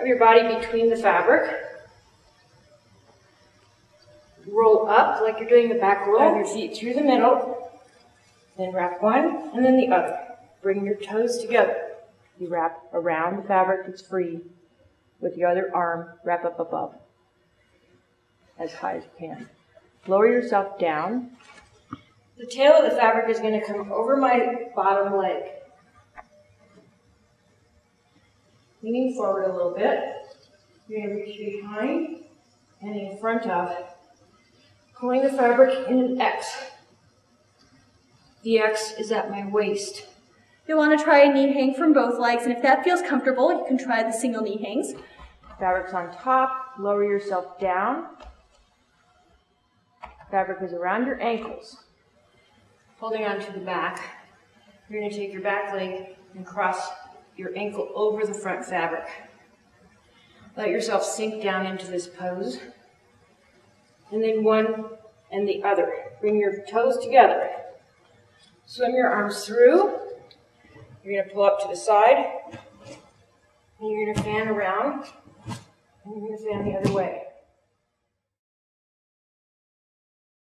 Have your body between the fabric. Roll up like you're doing the back roll. Have your feet through the middle. Then wrap one and then the other. Bring your toes together. You wrap around the fabric that's free with your other arm, wrap up above as high as you can. Lower yourself down. The tail of the fabric is going to come over my bottom leg. Leaning forward a little bit. You're going to reach behind and in front of, pulling the fabric in an X. The X is at my waist. You'll want to try a knee hang from both legs, and if that feels comfortable, you can try the single knee hangs. Fabric's on top, lower yourself down. Fabric is around your ankles. Holding onto the back. You're going to take your back leg and cross your ankle over the front fabric. Let yourself sink down into this pose. And then one and the other. Bring your toes together. Swim your arms through. You're going to pull up to the side. And you're going to fan around. And you're going to fan the other way.